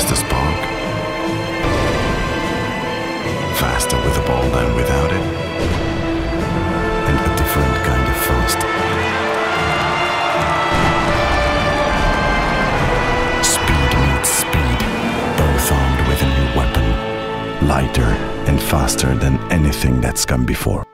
fast as Faster with a ball than without it. And a different kind of fast. Speed meets speed, both armed with a new weapon. Lighter and faster than anything that's come before.